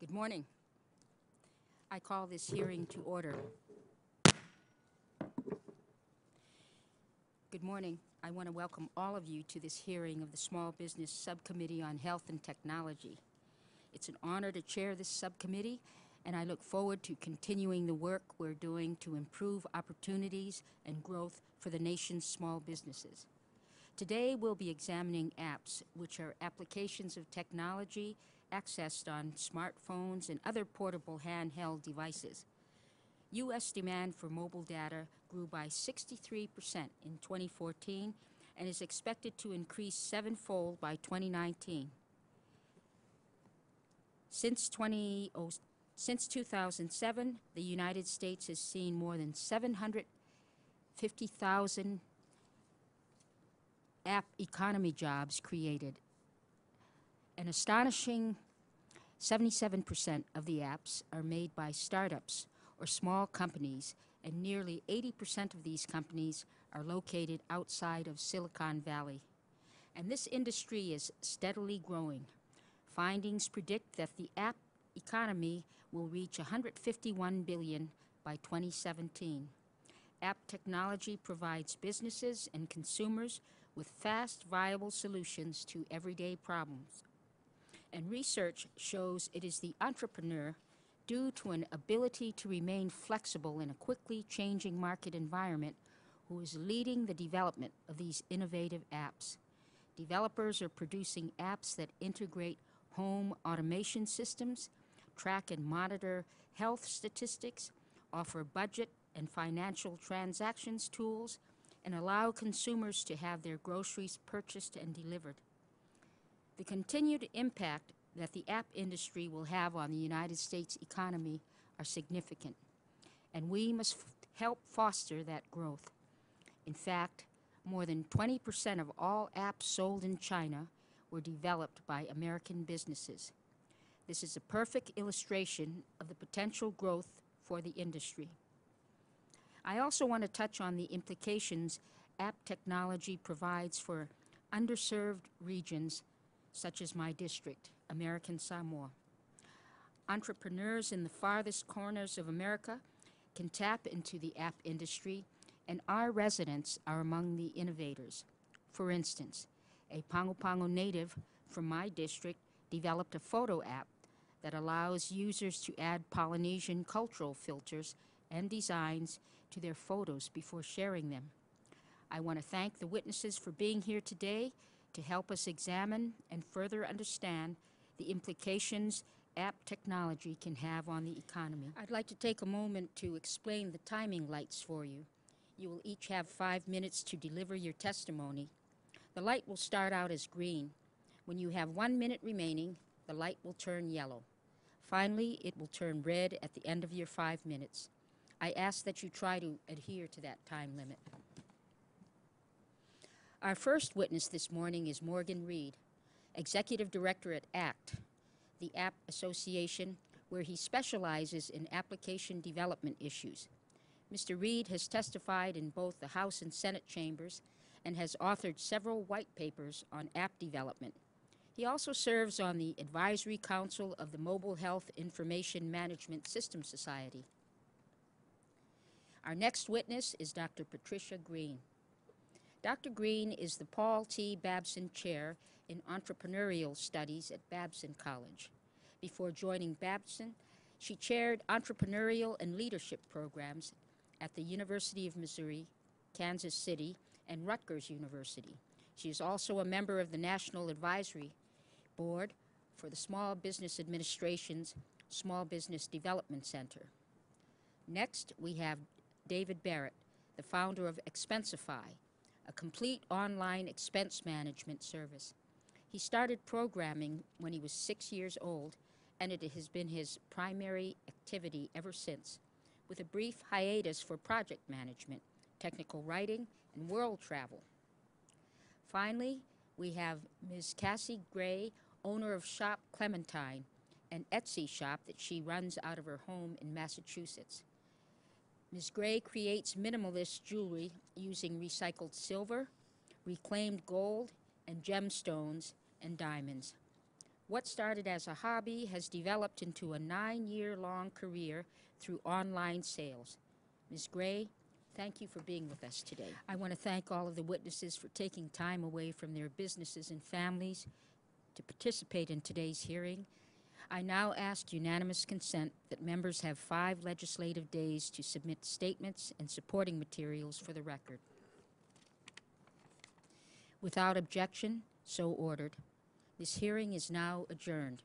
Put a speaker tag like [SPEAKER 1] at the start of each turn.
[SPEAKER 1] Good morning. I call this hearing to order. Good morning. I want to welcome all of you to this hearing of the Small Business Subcommittee on Health and Technology. It's an honor to chair this subcommittee, and I look forward to continuing the work we're doing to improve opportunities and growth for the nation's small businesses. Today, we'll be examining apps, which are applications of technology accessed on smartphones and other portable handheld devices. U.S. demand for mobile data grew by 63% in 2014 and is expected to increase sevenfold by 2019. Since, 20, oh, since 2007, the United States has seen more than 750,000 app economy jobs created. An astonishing 77% of the apps are made by startups or small companies, and nearly 80% of these companies are located outside of Silicon Valley. And this industry is steadily growing. Findings predict that the app economy will reach 151 billion by 2017. App technology provides businesses and consumers with fast, viable solutions to everyday problems. And research shows it is the entrepreneur, due to an ability to remain flexible in a quickly changing market environment, who is leading the development of these innovative apps. Developers are producing apps that integrate home automation systems, track and monitor health statistics, offer budget and financial transactions tools, and allow consumers to have their groceries purchased and delivered. The continued impact that the app industry will have on the United States economy are significant, and we must help foster that growth. In fact, more than 20% of all apps sold in China were developed by American businesses. This is a perfect illustration of the potential growth for the industry. I also want to touch on the implications app technology provides for underserved regions such as my district, American Samoa. Entrepreneurs in the farthest corners of America can tap into the app industry, and our residents are among the innovators. For instance, a Pago Pago native from my district developed a photo app that allows users to add Polynesian cultural filters and designs to their photos before sharing them. I want to thank the witnesses for being here today to help us examine and further understand the implications app technology can have on the economy. I'd like to take a moment to explain the timing lights for you. You will each have five minutes to deliver your testimony. The light will start out as green. When you have one minute remaining, the light will turn yellow. Finally, it will turn red at the end of your five minutes. I ask that you try to adhere to that time limit. Our first witness this morning is Morgan Reed, Executive Director at ACT, the App Association, where he specializes in application development issues. Mr. Reed has testified in both the House and Senate chambers and has authored several white papers on app development. He also serves on the Advisory Council of the Mobile Health Information Management System Society. Our next witness is Dr. Patricia Greene. Dr. Greene is the Paul T. Babson Chair in Entrepreneurial Studies at Babson College. Before joining Babson, she chaired entrepreneurial and leadership programs at the University of Missouri, Kansas City, and Rutgers University. She is also a member of the National Advisory Board for the Small Business Administration's Small Business Development Center. Next, we have David Barrett, the founder of Expensify, a complete online expense management service. He started programming when he was six years old, and it has been his primary activity ever since, with a brief hiatus for project management, technical writing, and world travel. Finally, we have Ms. Cassie Gray, owner of Shop Clementine, an Etsy shop that she runs out of her home in Massachusetts. Ms. Gray creates minimalist jewelry using recycled silver, reclaimed gold, and gemstones and diamonds. What started as a hobby has developed into a nine-year-long career through online sales. Ms. Gray, thank you for being with us today. I want to thank all of the witnesses for taking time away from their businesses and families to participate in today's hearing. I now ask unanimous consent that members have five legislative days to submit statements and supporting materials for the record. Without objection, so ordered. This hearing is now adjourned.